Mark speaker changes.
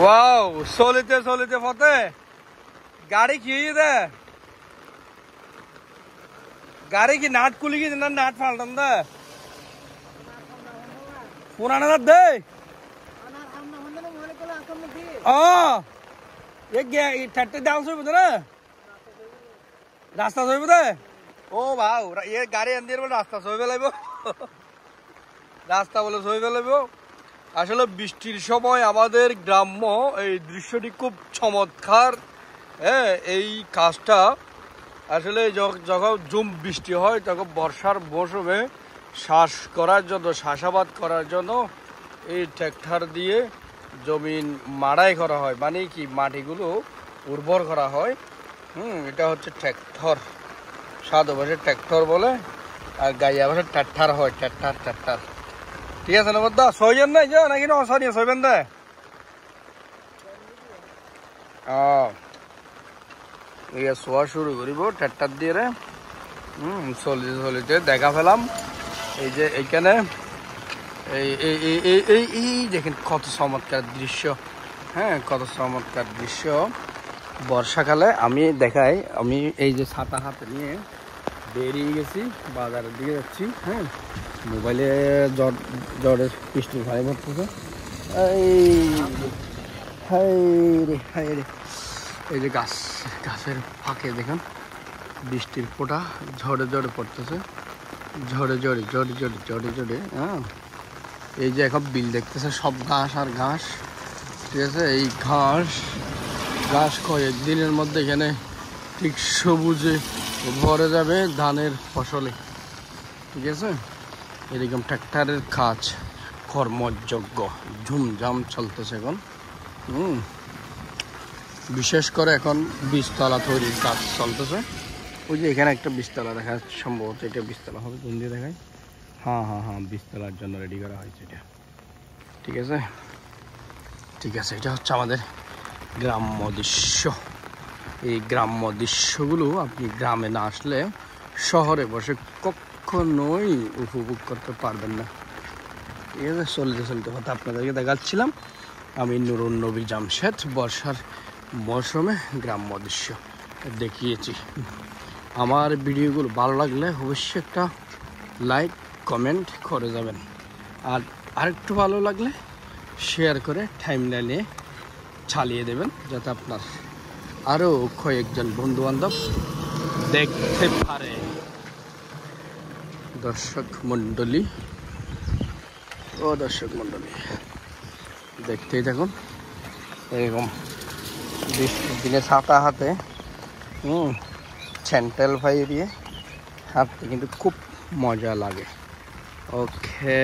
Speaker 1: Wow চলিতে চলিতে পথে গাড়ি কি দে গাড়ি কি নাট খুলি গেছে না নাট ফাল্টান দে পুরানা নাট দে ও এ গে ঠাট্টে ডাউন হইব না রাস্তা হইব দে ও ভাও এ গাড়ি আনদির বলে রাস্তা সইবে লাগবে রাস্তা বলে সইবে লাগবে আসলে বৃষ্টির সময় আমাদের গ্রাম্য এই দৃশ্যটি খুব চমৎকার। হ্যাঁ এই কাজটা আসলে যখন জুম বৃষ্টি হয়, তখন বর্ষার মৌসুমে শ্বাস করার জন্য চাষাবাদ করার জন্য এই ট্র্যাক্টর দিয়ে জমিন মাড়াই করা হয়। মানে কি? মাটিগুলো উর্বর করা হয়। হুম, এটা হচ্ছে ট্র্যাক্টর। সাধু ভাষায় ট্র্যাক্টর বলে, আর গাইয়া ভাষায় ট্যাট্টার হয়। ট্যাট্টার ট্যাট্টার ঠিক আছে নবদ দা সইবেন নাই যা, নাকি না? সরি সইবেন দে। শোয়া শুরু করিব ট্যাট্টার দিয়ে রে হুম চলিতে চলিতে দেখা পেলাম। এই যে এইখানে এই এই এই এই এই এই দেখেন কত চমৎকার দৃশ্য। হ্যাঁ কত চমৎকার দৃশ্য। বর্ষাকালে আমি দেখাই, আমি এই যে ছাতা হাতে নিয়ে বেরিয়ে গেছি, বাজারের দিকে যাচ্ছি হ্যাঁ। মোবাইলে জ্বর, জ্বরের বৃষ্টির ভাই পড়তেছে রে হাই রে। এই যে গাছ, গাছের ফাঁকে দেখুন, বৃষ্টির ফোঁটা ঝড়ে ঝড়ে পড়তেছে। ঝড়ে ঝড়ে ঝড়ে ঝড়ে ঝড়ে ঝড়ে হ্যাঁ। এই যে এখন বিল দেখতেছে, সব ঘাস আর ঘাস, ঠিক আছে? এই ঘাস ঘাস কয়েক দিনের মধ্যে এখানে ঠিক সবুজে ভরে যাবে ধানের ফসলে। ঠিক আছে? এরকম ট্র্যাক্টরের কাজ কর্মযোগ্য ঝুমঝাম চলতেছে এখন। হুম। বিশেষ করে এখন বীজতলা তৈরির কাজ চলতেছে। ওই যে এখানে একটা বিস্তলা দেখা যাচ্ছে, সম্ভবত এটা বীজতলা হবে, কোন দিয়ে দেখায়? হ্যাঁ হ্যাঁ হ্যাঁ বীজতলার জন্য রেডি করা হয়েছে এটা। ঠিক আছে? ঠিক আছে, এটা হচ্ছে আমাদের গ্রাম্য দৃশ্য। এই গ্রাম্য দৃশ্যগুলো আপনি গ্রামে না আসলে শহরে বসে কখনোই উপভোগ করতে পারবেন না। ঠিক চলতে চলতে কথা আপনাদেরকে দেখাচ্ছিলাম, আমি নুরুন নবী জামশেদ, বর্ষার মৌসুমে গ্রাম্য দৃশ্য দেখিয়েছি। আমার ভিডিওগুলো ভালো লাগলে অবশ্যই একটা লাইক, কমেন্ট করে যাবেন। আর আরেকটু ভালো লাগলে শেয়ার করে টাইম লাইনে চালিয়ে দেবেন, যাতে আপনার আরও কয়েকজন বন্ধু বান্ধব দেখতে পারে। দর্শক মণ্ডলী, ও দর্শক মণ্ডলী, দেখতেই থাকুন। এরকম দিনে ছাতা হাতে, হুম স্যান্ডেল ভাই দিয়ে হাঁটতে কিন্তু খুব মজা লাগে। ওকে।